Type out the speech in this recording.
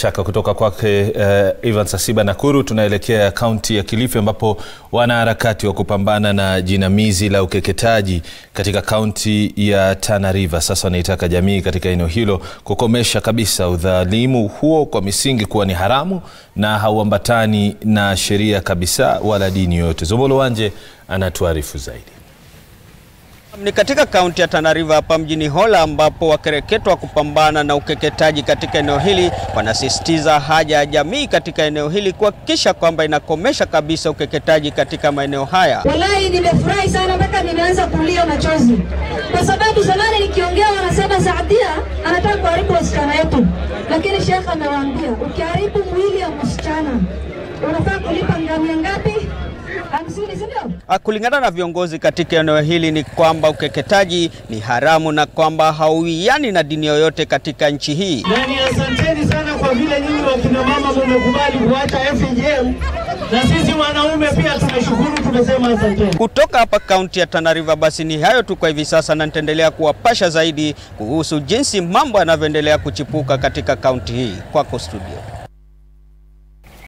shaka kutoka kwake uh, Ivan Sasiba Nakuru. Tunaelekea kaunti ya Kilifi ambapo wanaharakati wa kupambana na jinamizi la ukeketaji katika kaunti ya Tana sasa wanaitaka jamii katika eneo hilo kukomesha kabisa udhalimu huo kwa misingi kuwa ni haramu na hauambatani na sheria kabisa wala dini yoyote. Zobolo Wanje anatuarifu zaidi. Ni katika kaunti ya Tana River hapa mjini Hola ambapo wakereketwa kupambana na ukeketaji katika eneo hili wanasisitiza haja ya jamii katika eneo hili kuhakikisha kwamba inakomesha kabisa ukeketaji katika maeneo haya. Wallahi, nimefurahi sana mpaka nimeanza kulia machozi, kwa sababu zamani nikiongea wanasema Saadia anataka kuharibu wasichana yetu, lakini Sheikh amewaambia ukiharibu mwili ya msichana unafaa kulipa ngamia ngapi? Hamsini, si ndio? Kulingana na viongozi katika eneo hili ni kwamba ukeketaji ni haramu na kwamba hauwiani na dini yoyote katika nchi hii. Na ni asanteni sana kwa vile nyinyi wakina mama mmekubali kuacha FGM na sisi wanaume pia tumeshukuru, tumesema asanteni. Kutoka hapa kaunti ya Tana River, basi ni hayo tu kwa hivi sasa, na nitaendelea kuwapasha zaidi kuhusu jinsi mambo yanavyoendelea kuchipuka katika kaunti hii. Kwako studio.